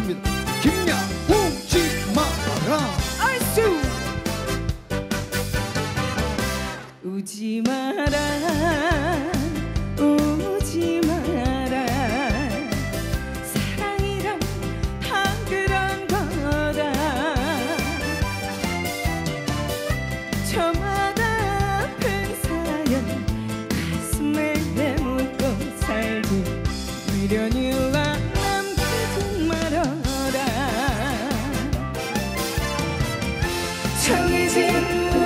멋 정해진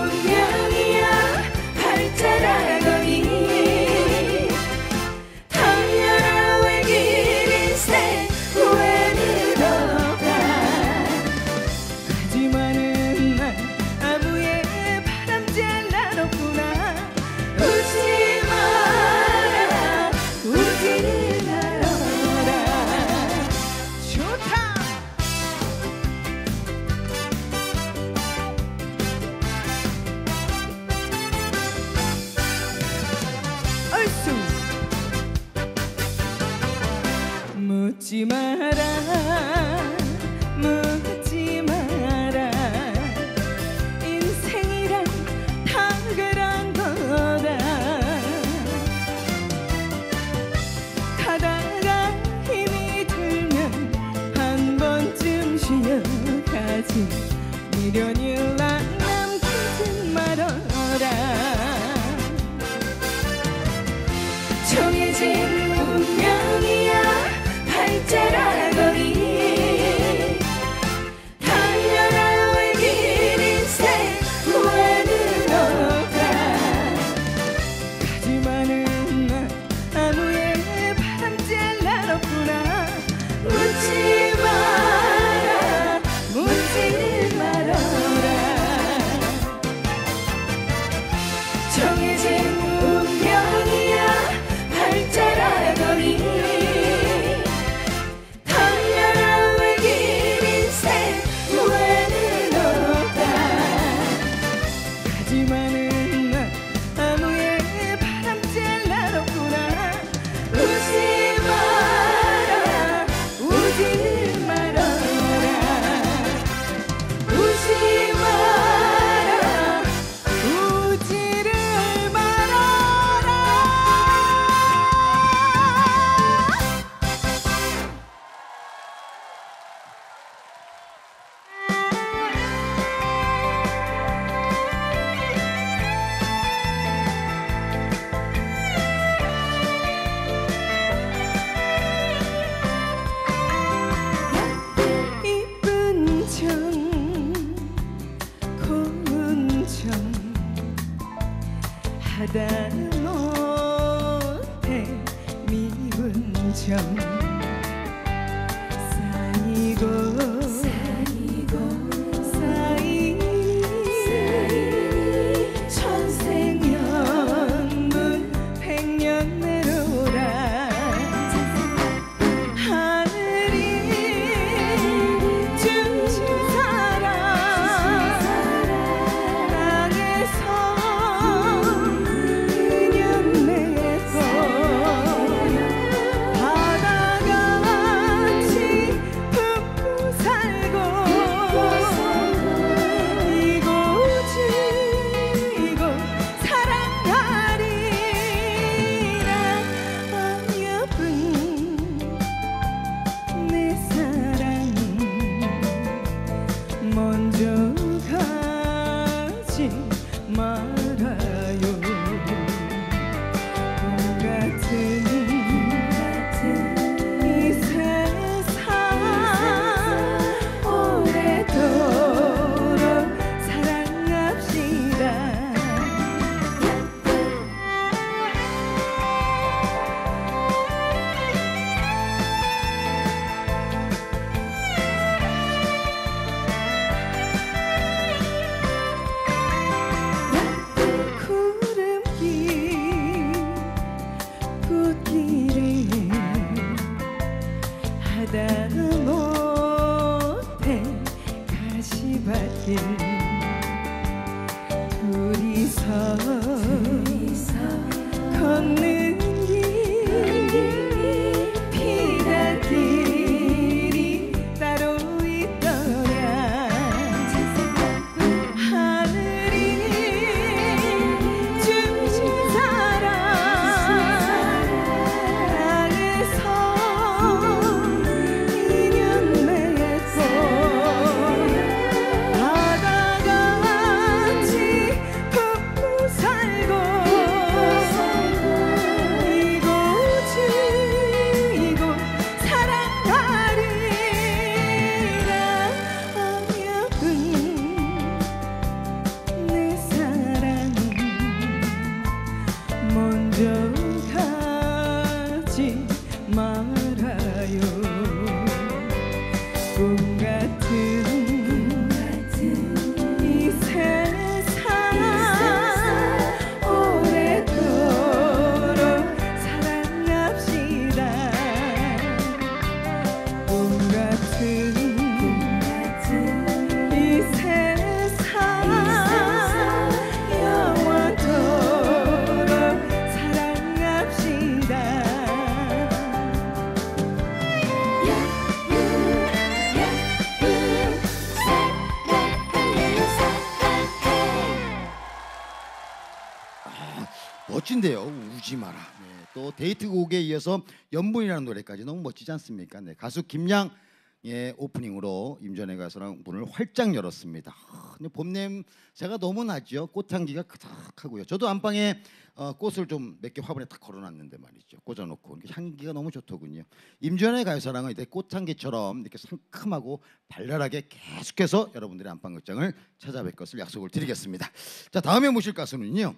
연분이라는 노래까지 너무 멋지지 않습니까? 네, 가수 김양의 오프닝으로 임전의 가수랑 문을 활짝 열었습니다. 아, 근데 봄 냄새가 너무 나죠. 꽃향기가 그닥하고요. 저도 안방에 어, 꽃을 좀 몇 개 화분에 딱 걸어놨는데 말이죠. 꽂아놓고 향기가 너무 좋더군요. 임전의 가요사랑은 이제 꽃향기처럼 이렇게 상큼하고 발랄하게 계속해서 여러분들의 안방 극장을 찾아뵐 것을 약속을 드리겠습니다. 자 다음에 모실 가수는요.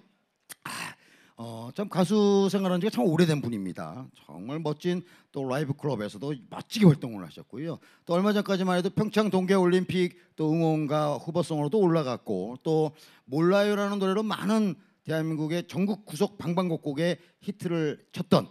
어, 참 가수 생활한 지가 참 오래된 분입니다. 정말 멋진 또 라이브 클럽에서도 멋지게 활동을 하셨고요. 또 얼마 전까지만 해도 평창 동계올림픽 또 응원가 후보성으로도 올라갔고 또 몰라요라는 노래로 많은 대한민국의 전국 구석 방방곡곡에 히트를 쳤던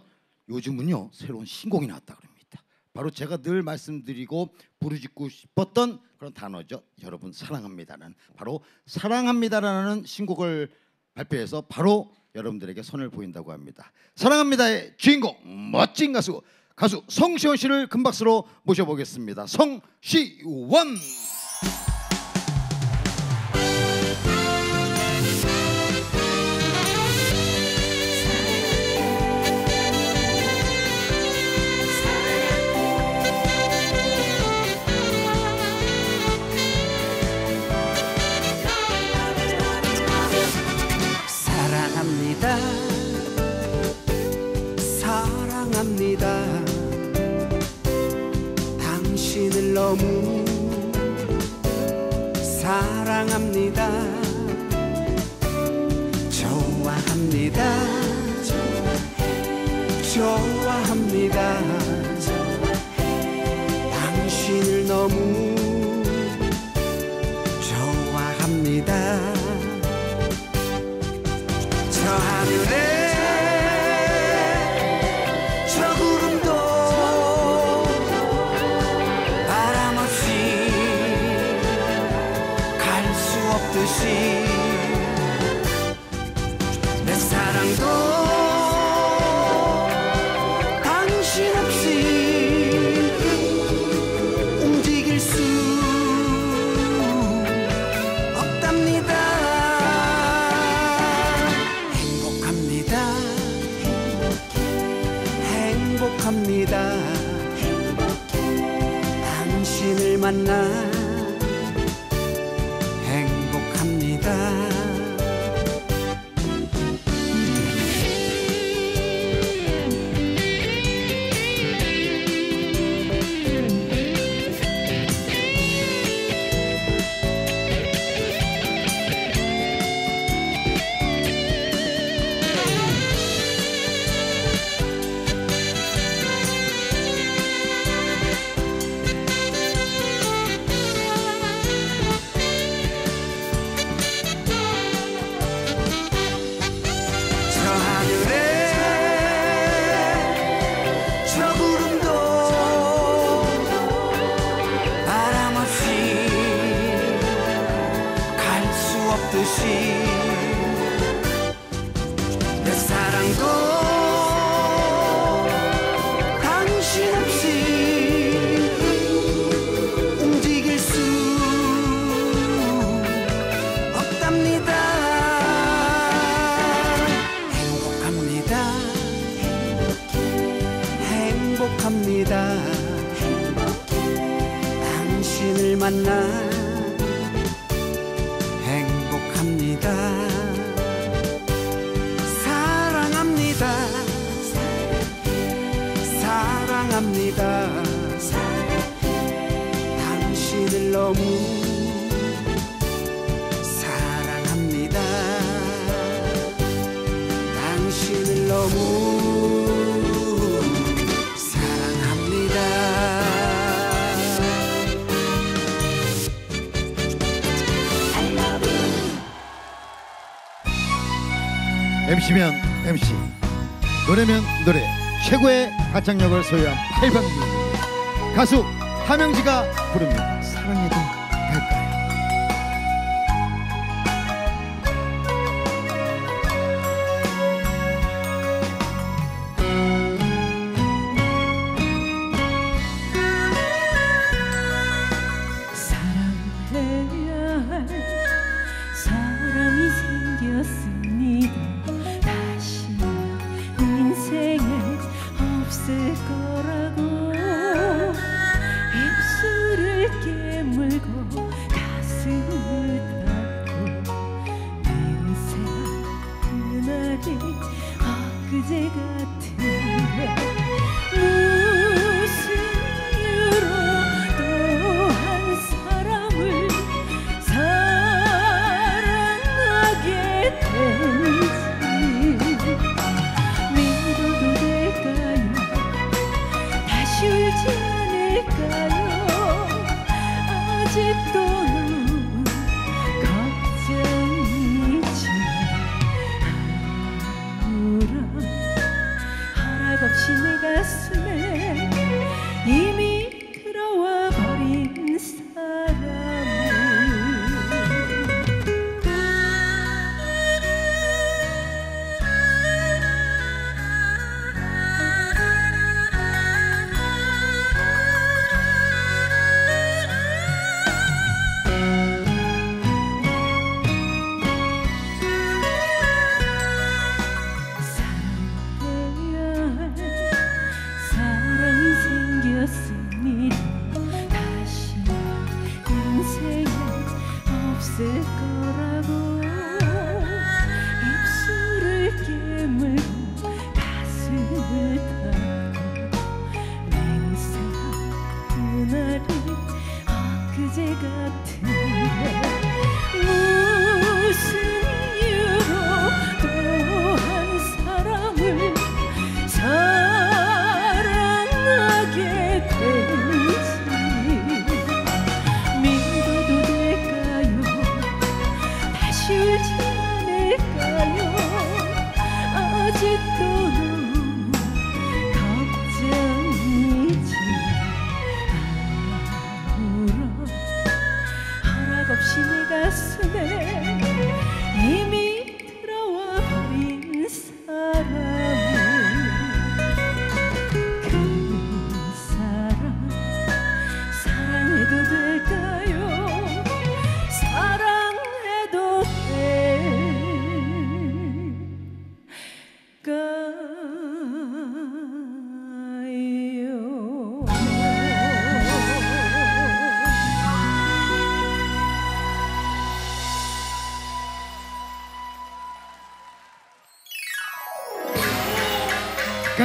요즘은요 새로운 신곡이 나왔다 그럽니다. 바로 제가 늘 말씀드리고 부르짖고 싶었던 그런 단어죠. 여러분 사랑합니다는 바로 사랑합니다라는 신곡을 발표해서 바로 여러분들에게 선을 보인다고 합니다. 사랑합니다의 주인공 멋진 가수 가수 성시원 씨를 큰 박수로 모셔보겠습니다. 성시원. 합니다. 당신을 너무 사랑합니다. 좋아합니다. MC면 MC 노래면 노래 최고의 가창력을 소유한 팔방미 가수 하명지가 부릅니다. 사랑해도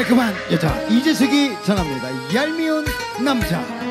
깔끔한 여자 이재석이 전합니다. 얄미운 남자.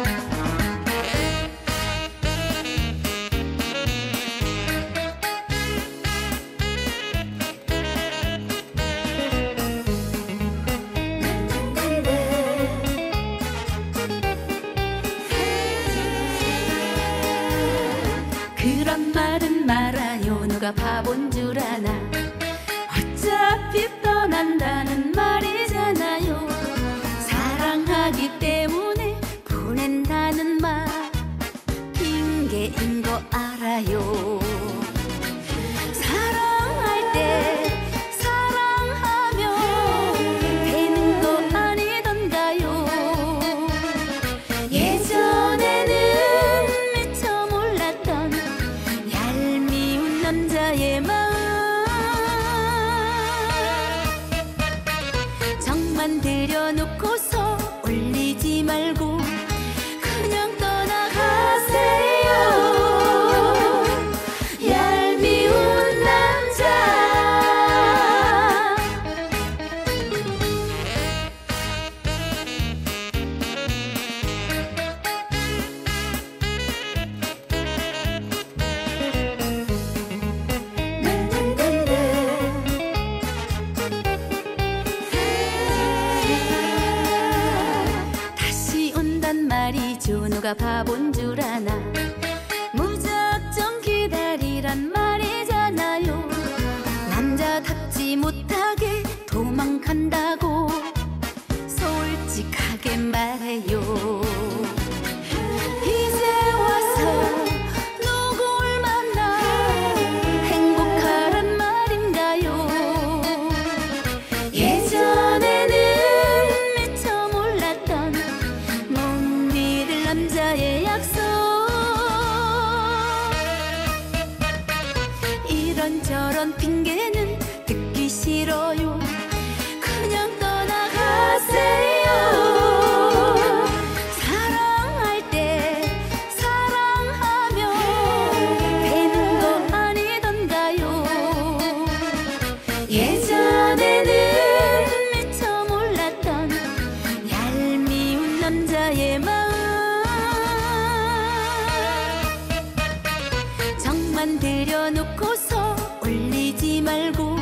만 들여놓고서 올리지 말고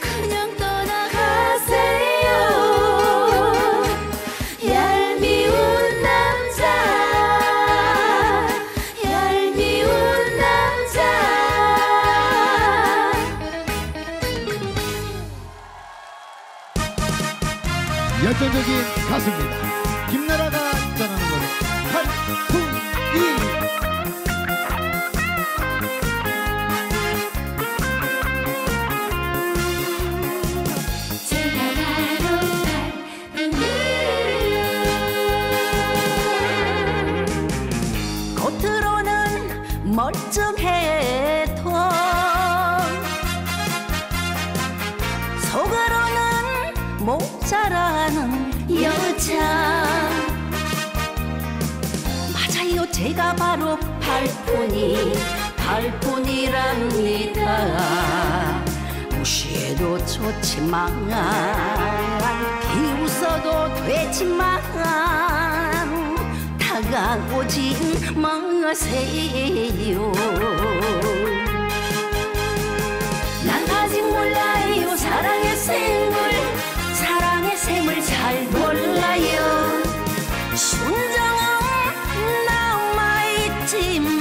그냥 떠나가세요 얄미운 남자 얄미운 남자 열정적인 가수입니다. 팔폰이 팔폰이랍니다. 무시해도 좋지만 비웃어도 되지만 다가오지 마세요. 난 아직 몰라요. 사랑의 샘물 사랑의 샘을 잘 몰라요. 순정은 남아있지만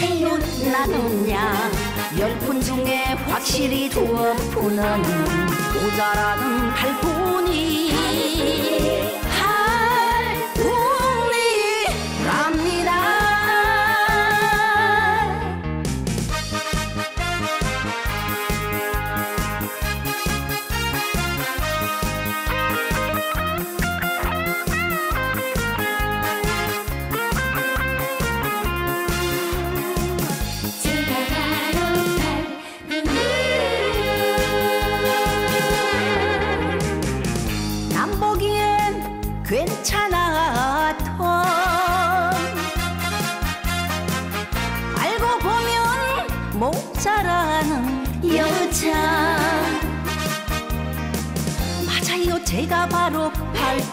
세요 나는야 열분 중에 확실히 두어 푸는 모자라는 팔분이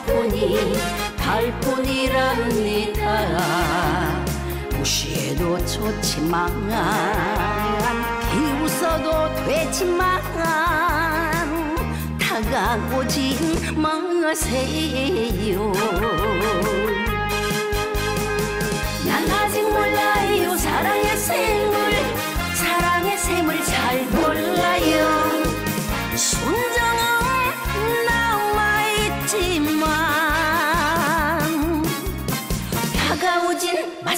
팔폰이 팔폰이랍니다 무시해도 좋지만 비웃어도 되지만 다가오지 마세요. 난 아직 몰라요. 사랑의 샘물 사랑의 샘을 잘 몰라요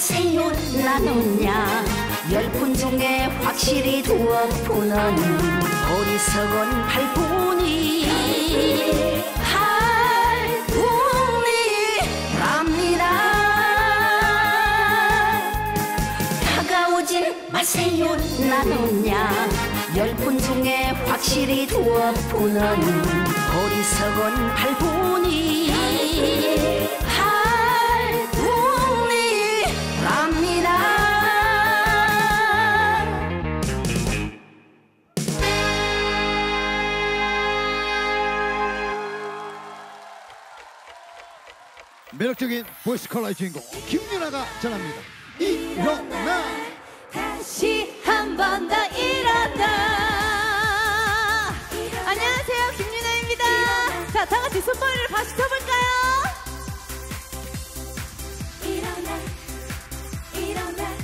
다가오진 마세요 나는야 열분 중에 확실히 두어 푸는 어리석은 팔분이 팔분이랍니다. 마세요. 나누냐? 열분 중에 확실히 두어 분은 어리석은 할분이 매력적인 voice color의 주인공 김윤아가 전합니다. 일어나. 다시 한 번 더 일어나. 안녕하세요. 김윤아입니다. 자 다 같이 손머리를 다시 펴볼까요? 일어나. 일어나.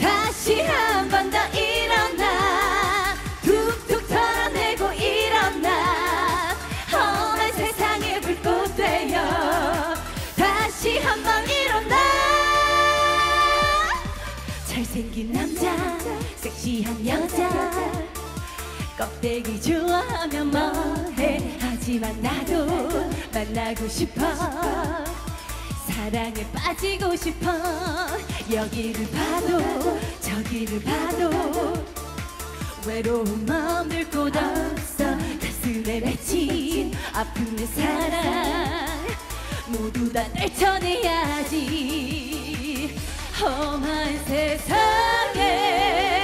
다시 한 번 더 일어나 섹시한 여자. 껍데기 좋아하면 뭐해? 하지만 나도 만나고 싶어. 사랑에 빠지고 싶어. 여기를 봐도 저기를 봐도 외로운 마음 들곳 없어. 가슴에 맺힌 아픈 내 사랑 모두 다 떨쳐내야지. 험한 세상에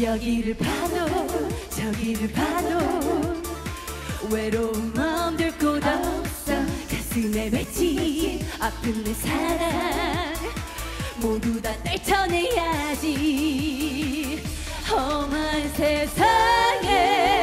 여기를 봐도 저기를 봐도 외로운 마음 들 곳 없어. 가슴에 맺힌 아픈 내 사랑 모두 다 떨쳐내야지. 험한 세상에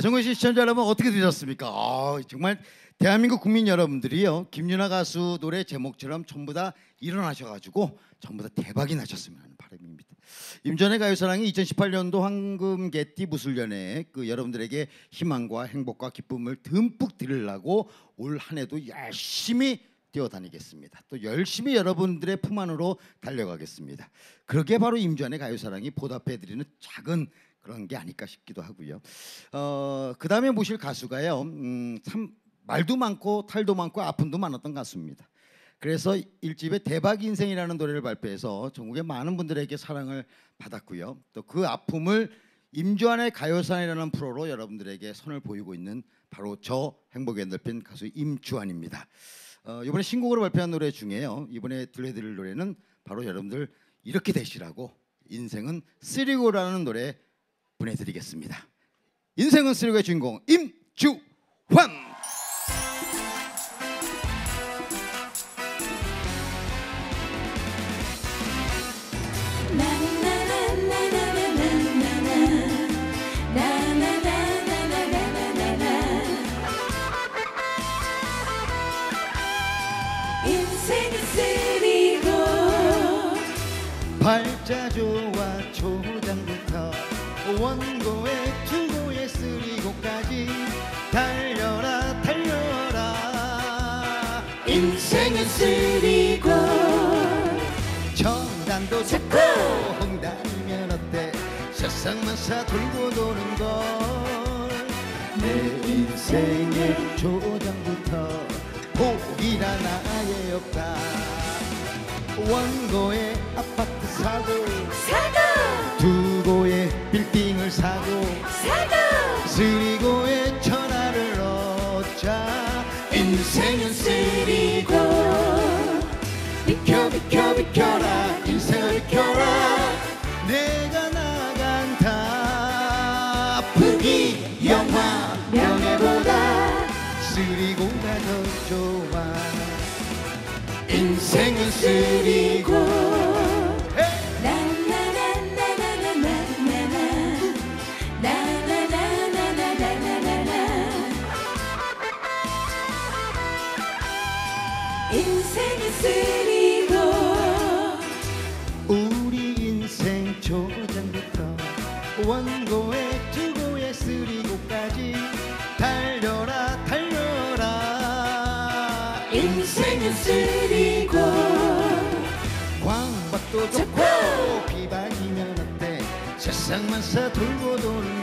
네, 정근 씨 시청자 여러분 어떻게 들으셨습니까? 아, 정말 대한민국 국민 여러분들이요 김윤아 가수 노래 제목처럼 전부 다 일어나셔가지고 전부 다 대박이 나셨으면 하는 바람입니다. 임전의 가요사랑이 2018년도 황금 개띠 무술년에 그 여러분들에게 희망과 행복과 기쁨을 듬뿍 드리려고 올 한해도 열심히 뛰어다니겠습니다. 또 열심히 여러분들의 품 안으로 달려가겠습니다. 그게 바로 임전의 가요사랑이 보답해드리는 작은 그런 게 아닐까 싶기도 하고요. 어, 그 다음에 모실 가수가요. 음, 참 말도 많고 탈도 많고 아픔도 많았던 가수입니다. 그래서 일집의 대박 인생이라는 노래를 발표해서 전국의 많은 분들에게 사랑을 받았고요. 또 그 아픔을 임주환의 가요산이라는 프로로 여러분들에게 선을 보이고 있는 바로 저 행복의 엔돌핀 가수 임주환입니다. 어, 이번에 신곡으로 발표한 노래 중에요. 이번에 들려드릴 노래는 바로 여러분들 이렇게 되시라고 인생은 쓰리고라는 노래 보내드리겠습니다. 인생은 쓰레기의 주인공 임주환. 발자조와 초장부터 원고에 투고에 쓰리고까지 달려라 달려라. 인생은 쓰리고 청단도 좋고 홍단이면 어때? 세상만사 돌고 도는 걸내 인생의 조장부터 복이란 아예 없다 원고에 아파트 사고 사고! 두고에 빌 사고 사고 쓰리고에 천하를 얻자. 인생은 쓰리고 비켜 비켜 비켜라. 인생을 비켜라. 내가 나간다. 부귀 영화 명예보다 쓰리고가 더 좋아. 인생은 쓰리고 세상만사 돌고 도는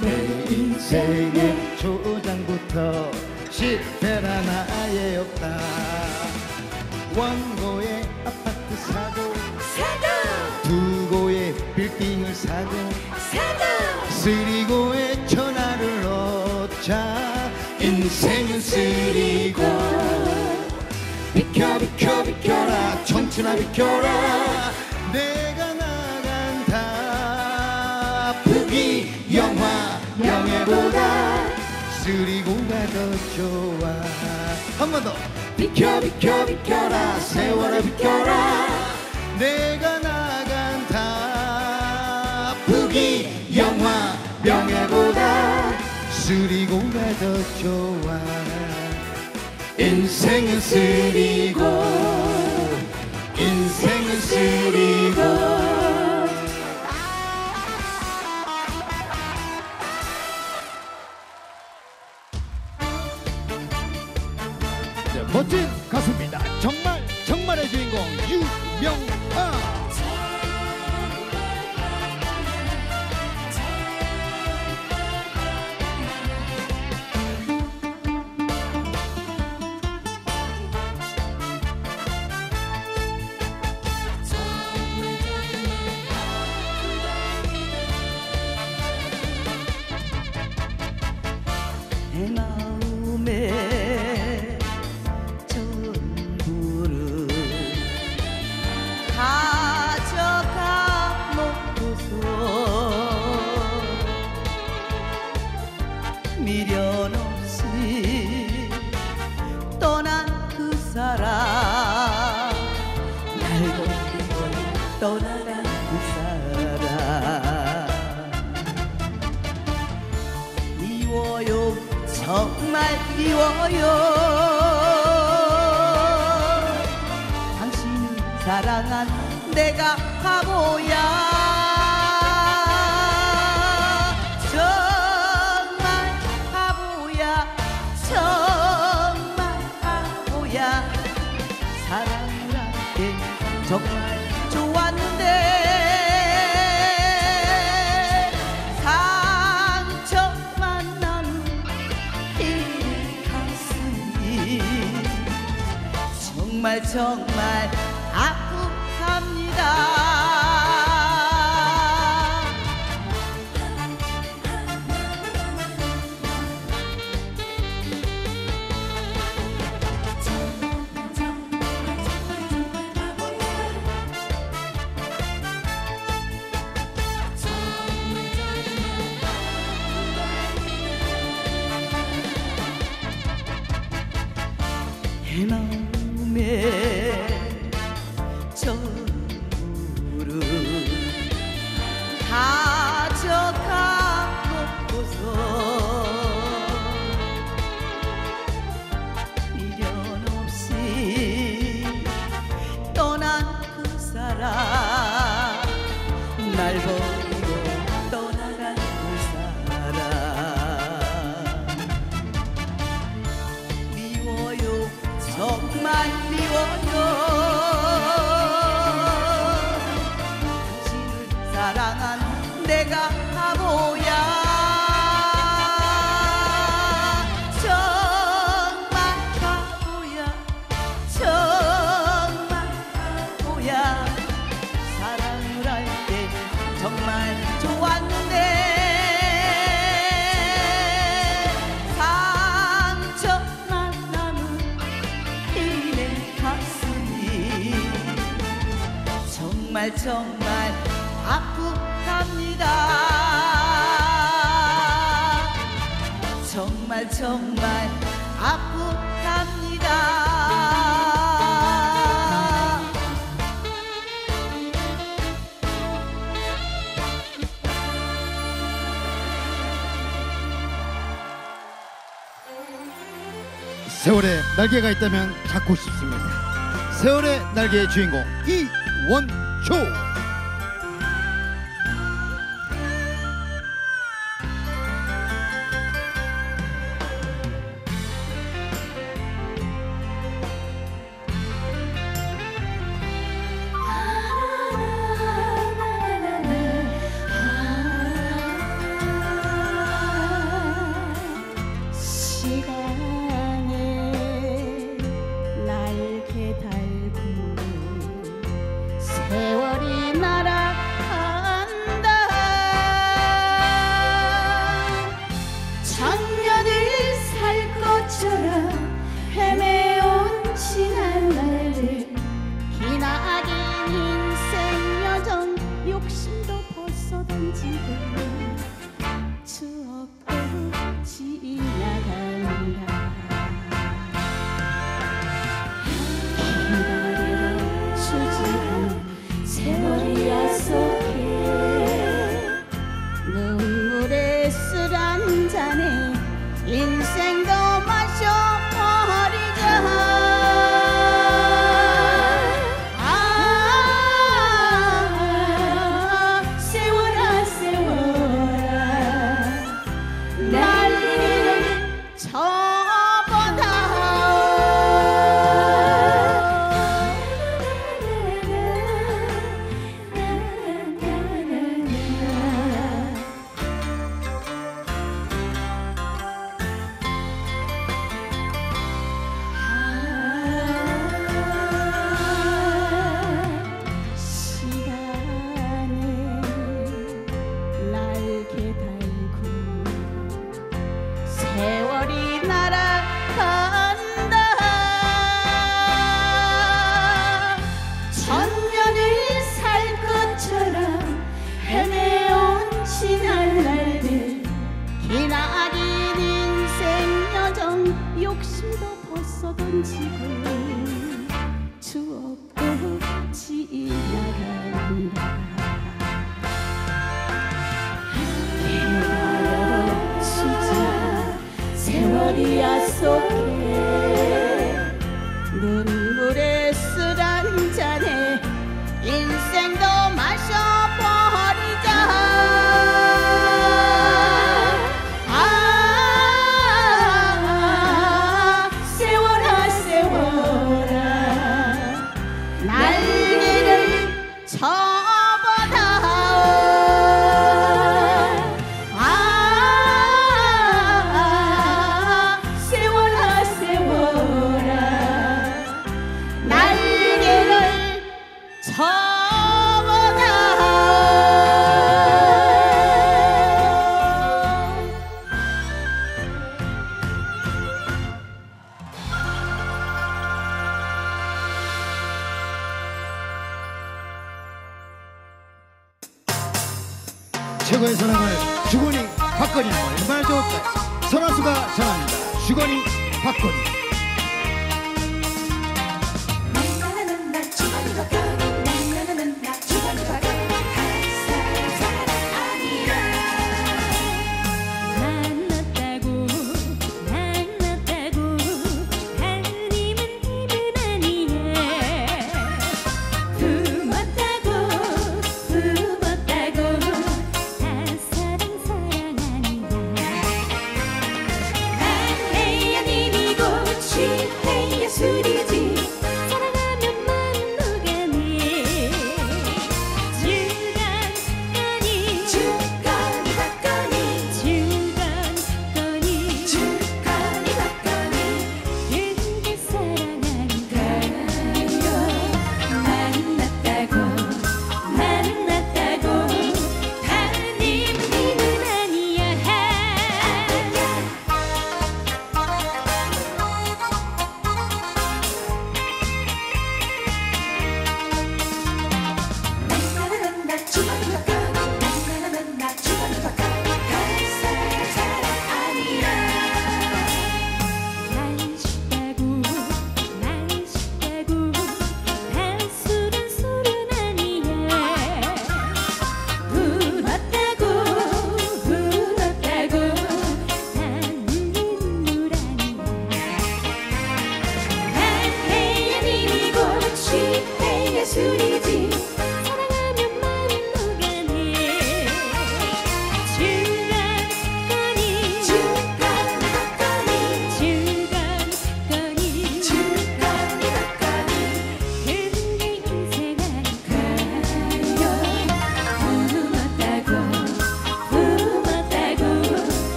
걸내 인생의 초장부터 실패란 아예 없다 원고에 아파트 사고. 사고. 두고에 빌딩을 사고. 사고. 쓰리고에 천하를 얻자. 인생은 쓰리고. 비켜 비켜 비켜라. 청춘아 비켜라. 내 쓰리고가 더 좋아. 한 번 더. 비켜 비켜 비켜라. 세월아 비켜라. 내가 나간 다 부귀 영화 명예보다. 쓰리고가 더 좋아. 인생은 쓰리고 인생은 쓰리고 유 세월의 날개가 있다면 잡고 싶습니다. 세월의 날개의 주인공 이원초.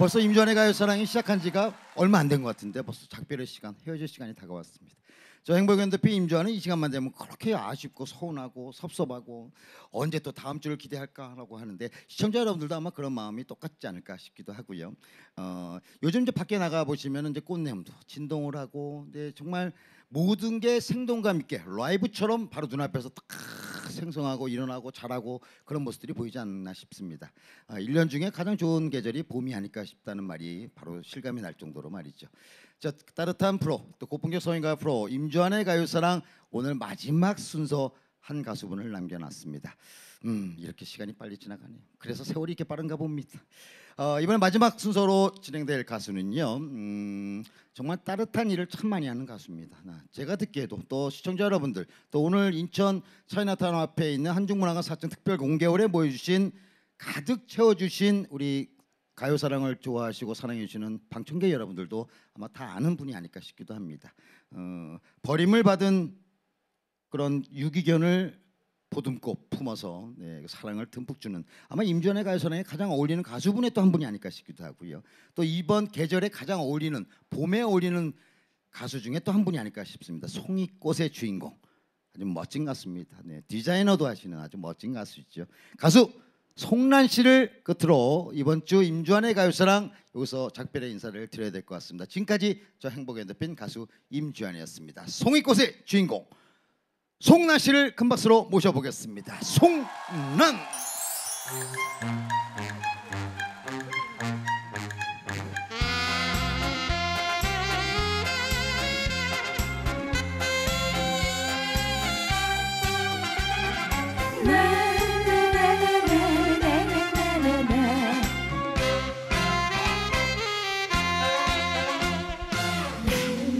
벌써 임전의 가요사랑이 시작한 지가 얼마 안 된 것 같은데 벌써 작별의 시간, 헤어질 시간이 다가왔습니다. 저 행복연 대표 임주환은 이 시간만 되면 그렇게 아쉽고 서운하고 섭섭하고 언제 또 다음 주를 기대할까라고 하는데 시청자 여러분들도 아마 그런 마음이 똑같지 않을까 싶기도 하고요. 어, 요즘 이제 밖에 나가 보시면 이제 꽃냄도 진동을 하고 네, 정말 모든 게 생동감 있게 라이브처럼 바로 눈앞에서 딱 생성하고 일어나고 자라고 그런 모습들이 보이지 않나 싶습니다. 아, 1년 중에 가장 좋은 계절이 봄이 아닐까 싶다는 말이 바로 실감이 날 정도로 말이죠. 자, 따뜻한 프로 또 고품격 성인가 프로 임주환의 가요사랑 오늘 마지막 순서 한 가수분을 남겨놨습니다. 음 이렇게 시간이 빨리 지나가네요. 그래서 세월이 이렇게 빠른가 봅니다. 어, 이번에 마지막 순서로 진행될 가수는요. 음, 정말 따뜻한 일을 참 많이 하는 가수입니다. 나, 제가 듣기에도 또 시청자 여러분들 또 오늘 인천 차이나타운 앞에 있는 한중문화관 사천 특별 공개홀에 모여주신 가득 채워주신 우리 가요 사랑을 좋아하시고 사랑해 주시는 방청객 여러분들도 아마 다 아는 분이 아닐까 싶기도 합니다. 어, 버림을 받은 그런 유기견을 보듬고 품어서 네, 사랑을 듬뿍 주는 아마 임전의 가요사랑에 가장 어울리는 가수분의 또 한 분이 아닐까 싶기도 하고요. 또 이번 계절에 가장 어울리는 봄에 어울리는 가수 중에 또 한 분이 아닐까 싶습니다. 송이꽃의 주인공 아주 멋진 가수입니다. 네, 디자이너도 하시는 아주 멋진 가수죠. 가수 송란 씨를 끝으로 이번 주 임주환의 가요사랑 여기서 작별의 인사를 드려야 될 것 같습니다. 지금까지 저 행복의 대표 가수 임주환이었습니다. 송이꽃의 주인공 송란 씨를 큰 박수로 모셔보겠습니다. 송란.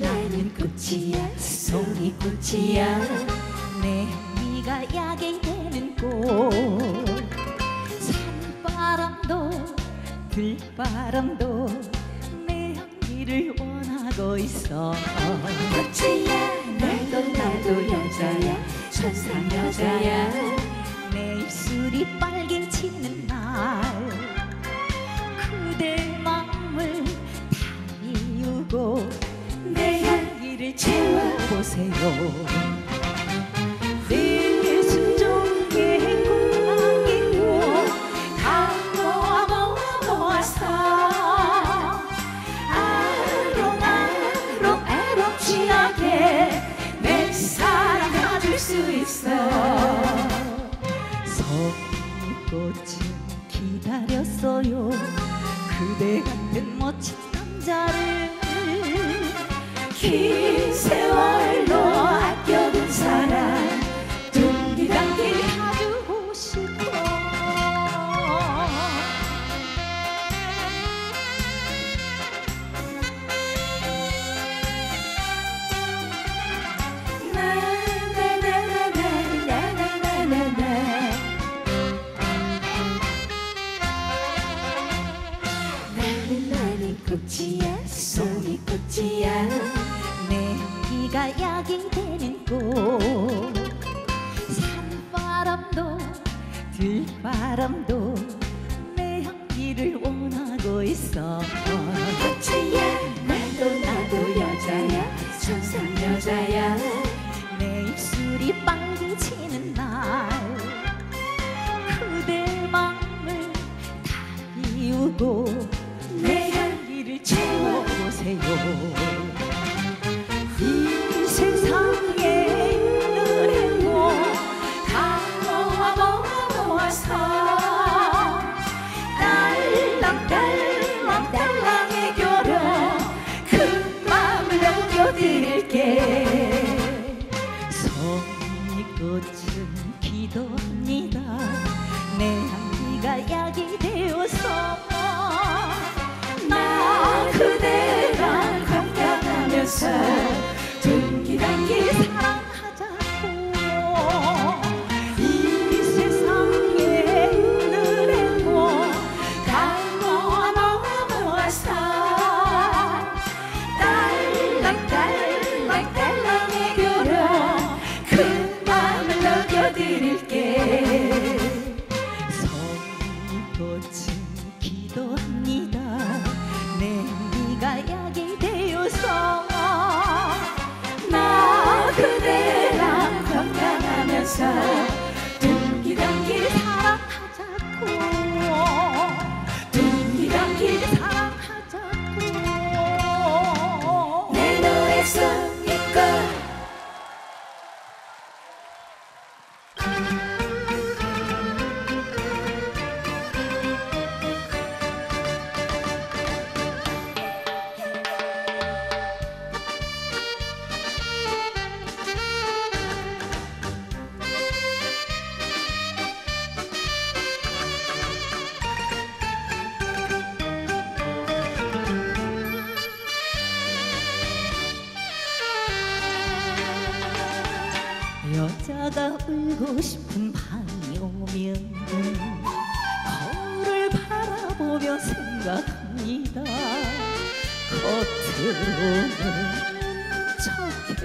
나는 꽃이야 송이 꽃이야 산바람도 들바람도 내 향기를 원하고 있어. 꽃이야 나도 나도 여자야 천상 여자야. 내 입술이 빨개지는 날 그대 마음을 다 비우고 내 향기를 채워보세요 있어요. 그대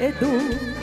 Edu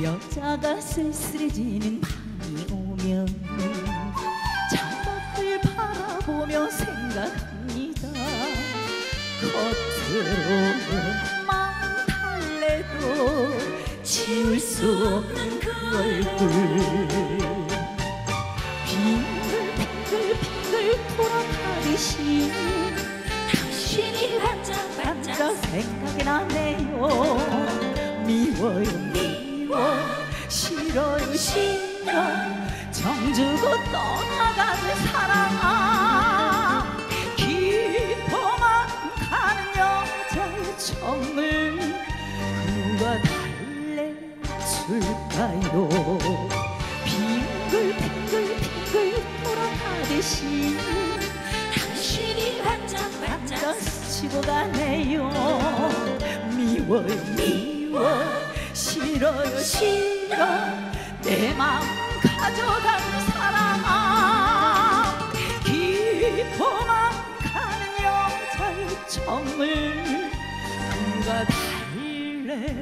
여자가 쓸쓸해지는 밤이 오면 창밖을 바라보며 생각합니다. 겉으로는 마음 달래도 지울 수 없는 그 얼굴. 빙글빙글빙글 돌아가듯이 당신이 반짝반짝 생각이 나네요. 미워요. 미워 싫어요 싫어 정주고 떠나가는 사랑 깊어만 가는 여자의 정을 누가 달래줄까요? 빙글빙글 빙글 돌아가듯이 당신이 반짝 반짝 스치고 가네요. 미워요 미워 싫어요 싫어 내 마음 가져가는 사랑 깊어만 가는 여자의 정을 누가 달래줄까요